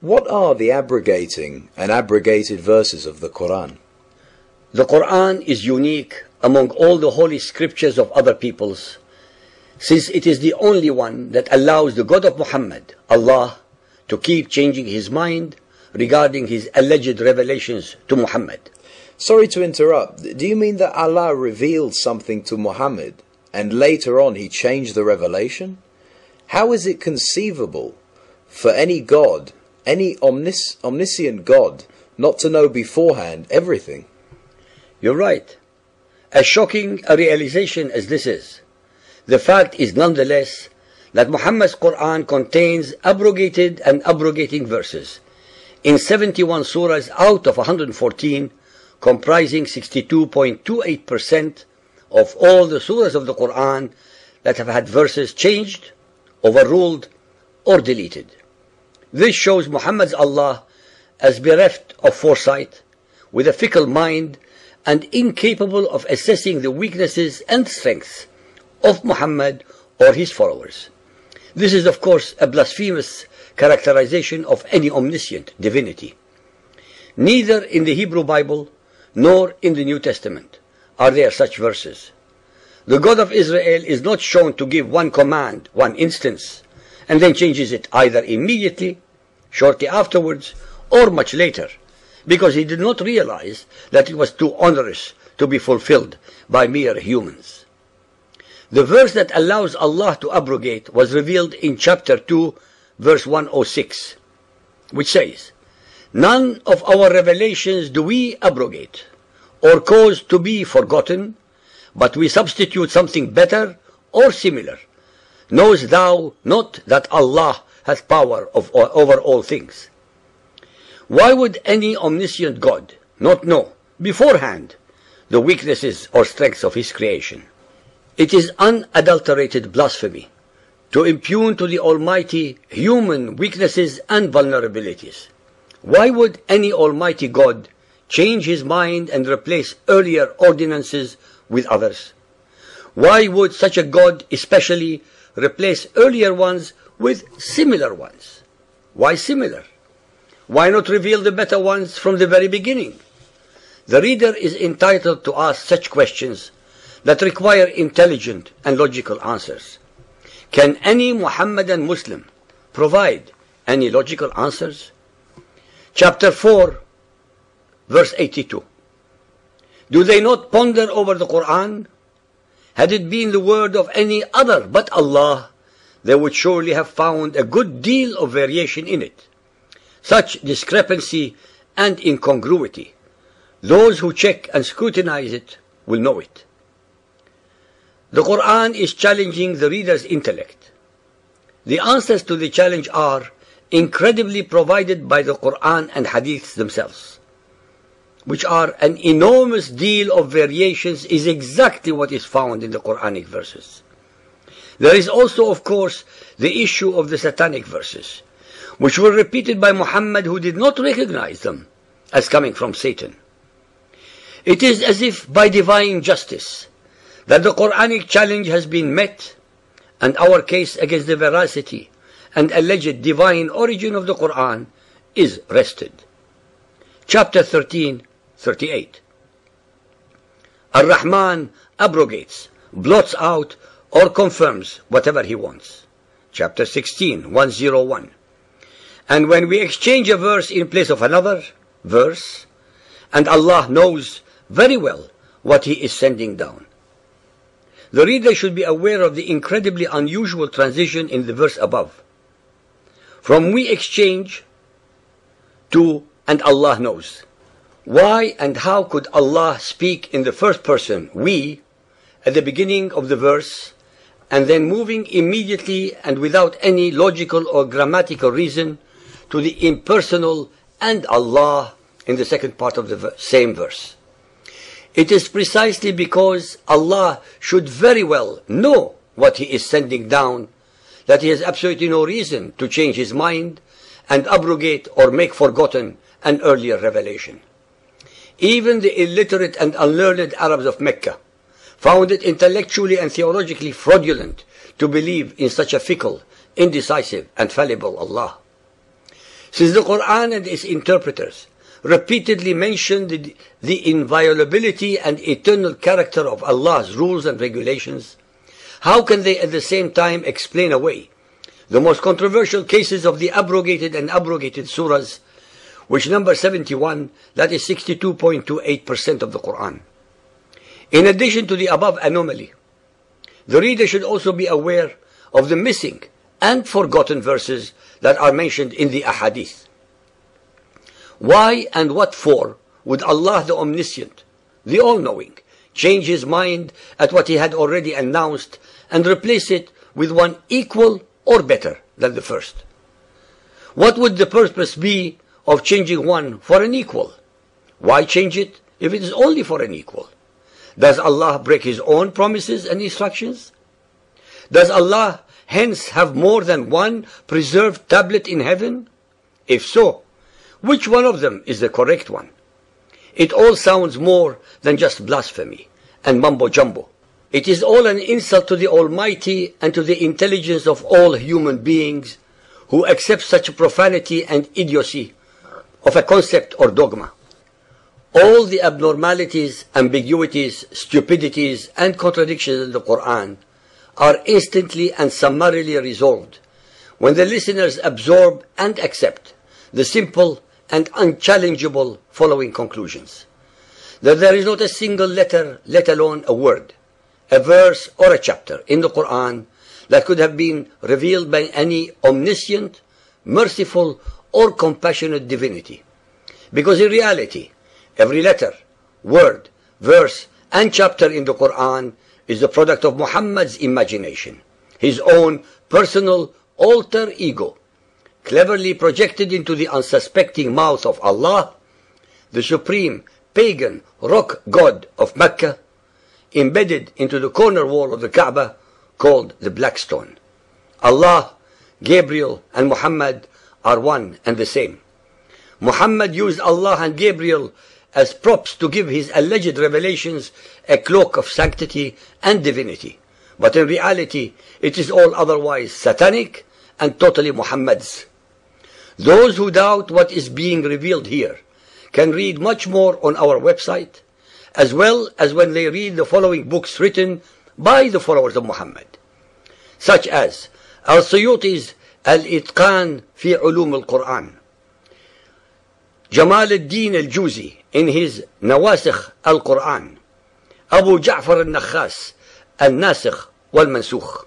What are the abrogating and abrogated verses of the Quran? The Quran is unique among all the holy scriptures of other peoples, since it is the only one that allows the God of Muhammad, Allah, to keep changing his mind regarding his alleged revelations to Muhammad. Sorry to interrupt. Do you mean that Allah revealed something to Muhammad and later on he changed the revelation? How is it conceivable for any God, any omnis- omniscient God, not to know beforehand everything? You're right. As shocking a realization as this is, the fact is nonetheless that Muhammad's Quran contains abrogated and abrogating verses in 71 surahs out of 114, comprising 62.28% of all the surahs of the Quran that have had verses changed, overruled, or deleted. This shows Muhammad's Allah as bereft of foresight, with a fickle mind, and incapable of assessing the weaknesses and strengths of Muhammad or his followers. This is, of course, a blasphemous characterization of any omniscient divinity. Neither in the Hebrew Bible nor in the New Testament are there such verses. The God of Israel is not shown to give one command, one instance, and then changes it either immediately, shortly afterwards, or much later, because he did not realize that it was too onerous to be fulfilled by mere humans. The verse that allows Allah to abrogate was revealed in chapter 2, verse 106, which says, None of our revelations do we abrogate or cause to be forgotten, but we substitute something better or similar. Knowest thou not that Allah hath power of, over all things? Why would any omniscient God not know beforehand the weaknesses or strengths of his creation? It is unadulterated blasphemy to impugn to the Almighty human weaknesses and vulnerabilities. Why would any Almighty God change his mind and replace earlier ordinances with others? Why would such a God especially replace earlier ones with similar ones? Why similar? Why not reveal the better ones from the very beginning? The reader is entitled to ask such questions that require intelligent and logical answers. Can any Muhammadan Muslim provide any logical answers? Chapter 4, verse 82. Do they not ponder over the Quran? Had it been the word of any other but Allah, they would surely have found a good deal of variation in it. Such discrepancy and incongruity, those who check and scrutinize it will know it. The Quran is challenging the reader's intellect. The answers to the challenge are incredibly provided by the Quran and Hadiths themselves, which are an enormous deal of variations is exactly what is found in the Quranic verses. There is also, of course, the issue of the satanic verses, which were repeated by Muhammad who did not recognize them as coming from Satan. It is as if by divine justice that the Quranic challenge has been met and our case against the veracity and alleged divine origin of the Quran is rested. Chapter 13, 38. Ar-Rahman abrogates, blots out, or confirms whatever he wants. Chapter 16, 101. And when we exchange a verse in place of another verse, and Allah knows very well what He is sending down. The reader should be aware of the incredibly unusual transition in the verse above. From we exchange to and Allah knows. Why and how could Allah speak in the first person, we, at the beginning of the verse, and then moving immediately and without any logical or grammatical reason to the impersonal and Allah in the second part of the same verse? It is precisely because Allah should very well know what He is sending down that He has absolutely no reason to change His mind and abrogate or make forgotten an earlier revelation. Even the illiterate and unlearned Arabs of Mecca found it intellectually and theologically fraudulent to believe in such a fickle, indecisive, and fallible Allah. Since the Quran and its interpreters repeatedly mentioned the, the inviolability and eternal character of Allah's rules and regulations, how can they at the same time explain away the most controversial cases of the abrogated and abrogated surahs, which number 71, that is 62.28% of the Quran. In addition to the above anomaly, the reader should also be aware of the missing and forgotten verses that are mentioned in the ahadith. Why and what for would Allah the Omniscient, the All-Knowing, change his mind at what he had already announced and replace it with one equal or better than the first? What would the purpose be of changing one for an equal? Why change it if it is only for an equal? Does Allah break his own promises and instructions? Does Allah hence have more than one preserved tablet in heaven? If so, which one of them is the correct one? It all sounds more than just blasphemy and mumbo jumbo. It is all an insult to the Almighty and to the intelligence of all human beings who accept such profanity and idiocy of a concept or dogma. All the abnormalities, ambiguities, stupidities, and contradictions in the Quran are instantly and summarily resolved when the listeners absorb and accept the simple and unchallengeable following conclusions. That there is not a single letter, let alone a word, a verse or a chapter in the Quran that could have been revealed by any omniscient, merciful, or compassionate divinity. Because in reality, every letter, word, verse, and chapter in the Quran is the product of Muhammad's imagination, his own personal alter ego, cleverly projected into the unsuspecting mouth of Allah, the supreme pagan rock god of Mecca, embedded into the corner wall of the Kaaba called the Black Stone. Allah, Gabriel, and Muhammad are one and the same. Muhammad used Allah and Gabriel as props to give his alleged revelations a cloak of sanctity and divinity. But in reality, it is all otherwise satanic and totally Muhammad's. Those who doubt what is being revealed here can read much more on our website, as well as when they read the following books written by the followers of Muhammad, such as Al-Suyuti's الإتقان في علوم القرآن. جمال الدين الجوزي in his نواسخ القرآن. أبو جعفر النخاس الناسخ والمنسوخ.